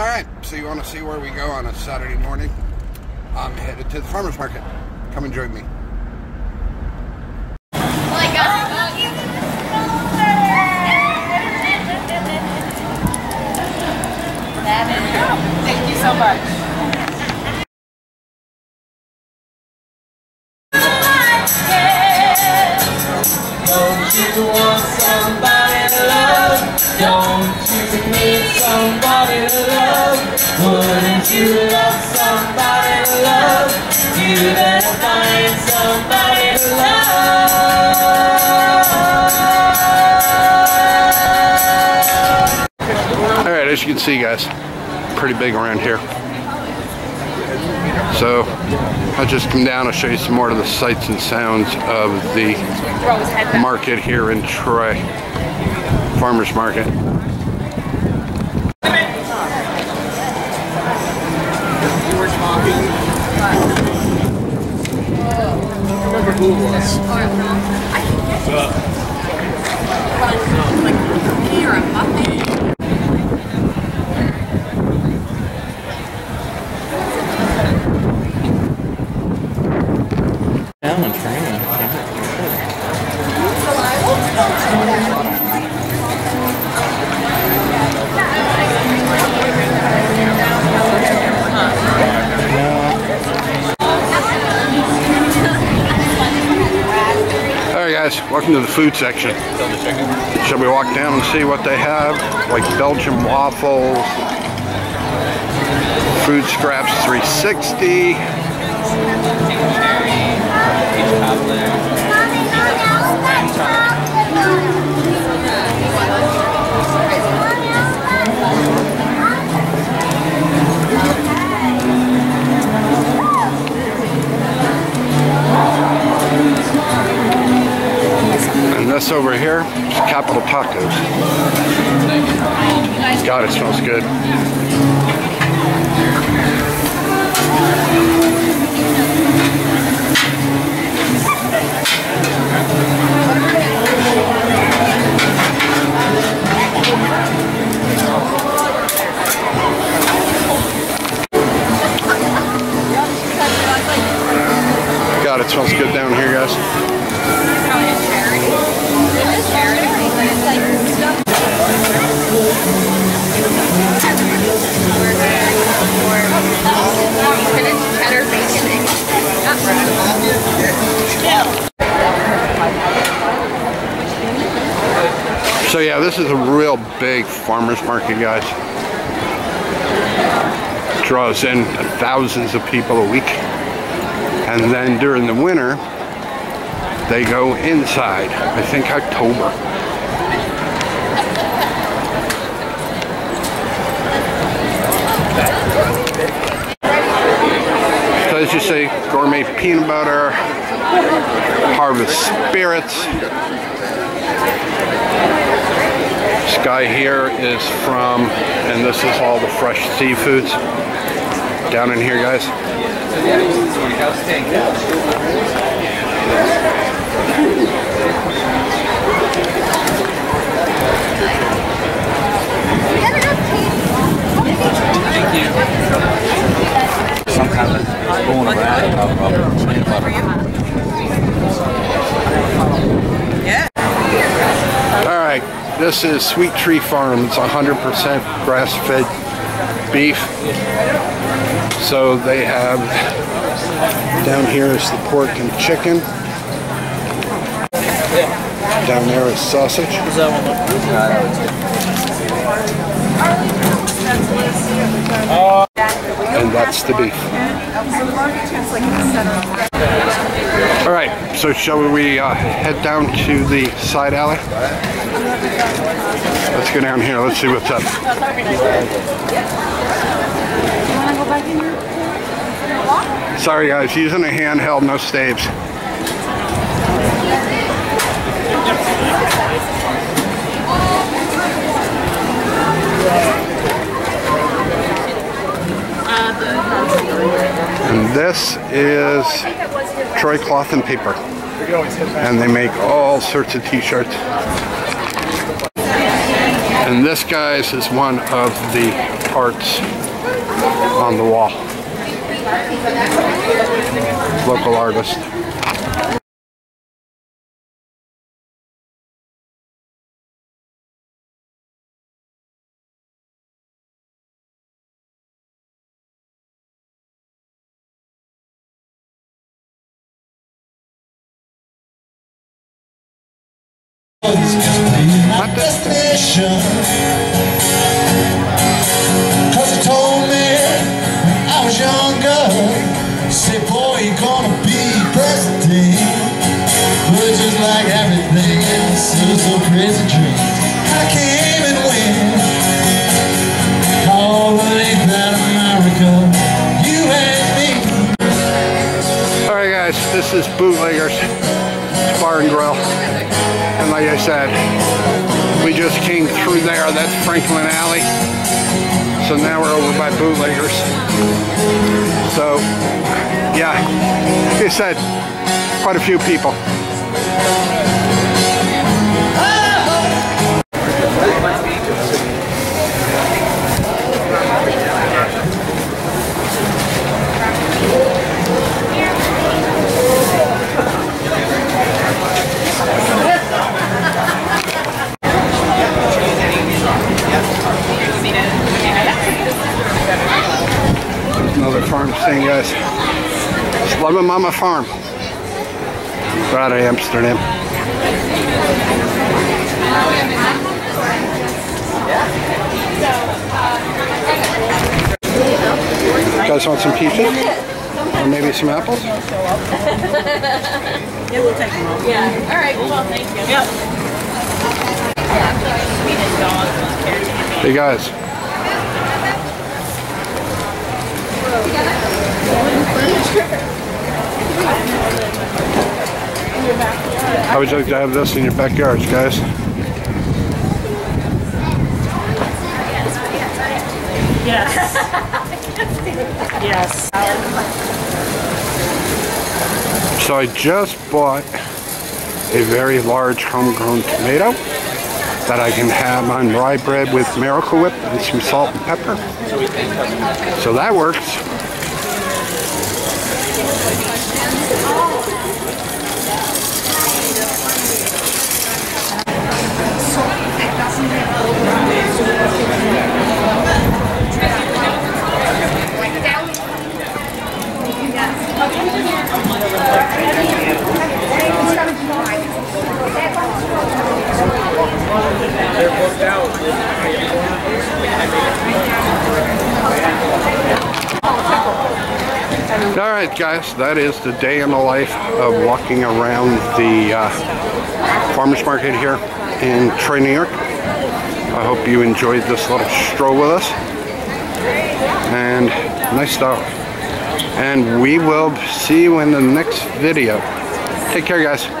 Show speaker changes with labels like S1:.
S1: All right, so you want to see where we go on a Saturday morning? I'm headed to the farmer's market. Come and join me.
S2: Thank you so much.
S3: Wouldn't you love somebody to love? You better find somebody to love.
S1: All right, as you can see, guys, pretty big around here. So I'll just come down and show you some more of the sights and sounds of the market here in Troy, farmers market.
S4: Remember who it was.
S3: Down and training.
S1: All right, guys, welcome to the food section. Shall we walk down and see what they have? Like Belgian waffles, food scraps 360. Over here Capital Tacos. God, it smells good. God, it So yeah, this is a real big farmer's market, guys. Draws in thousands of people a week. And then during the winter, they go inside. I think October. So as you say, gourmet peanut butter, harvest spirits, This guy here is from, and this is all the fresh seafoods down in here, guys.
S5: Some kind of going around of peanut butter.
S1: All right, this is Sweet Tree Farm. It's 100% grass-fed beef. So they have down here is the pork and chicken. Down there is sausage. And that's the beef. All right, so shall we uh, head down to the side alley? Let's go down here. Let's see what's up. Sorry guys, using a handheld, no staves. And this is Troy Cloth and Paper. And they make all sorts of t-shirts. And this, guys, is one of the arts on the wall. Local artist.
S6: Cause he told me when I was younger, say, boy, you're gonna be president. Like everything else, a crazy dream. You.
S1: Alright guys, this is Bootleggers Bar and Grill. And like I said, we just came through there. That's Franklin Alley. So now we're over by Bootleggers. So, yeah, like I said, quite a few people. Another farm thing, guys. Slumber Mama Farm. Right out of Amsterdam. Guys want some peaches? Or maybe some apples?
S2: Yeah, we'll take them all. Yeah. All right. Well, thank you. Yep.
S1: Hey guys. How would you like to have this in your backyards, guys?
S2: Yes. yes.
S1: So I just bought a very large homegrown tomato that I can have on rye bread with Miracle Whip and some salt and pepper. So that works. questions. Oh. All right, guys, that is the day in the life of walking around the uh, farmers market here in Troy, New York. I hope you enjoyed this little stroll with us. And nice stuff. And we will see you in the next video. Take care, guys.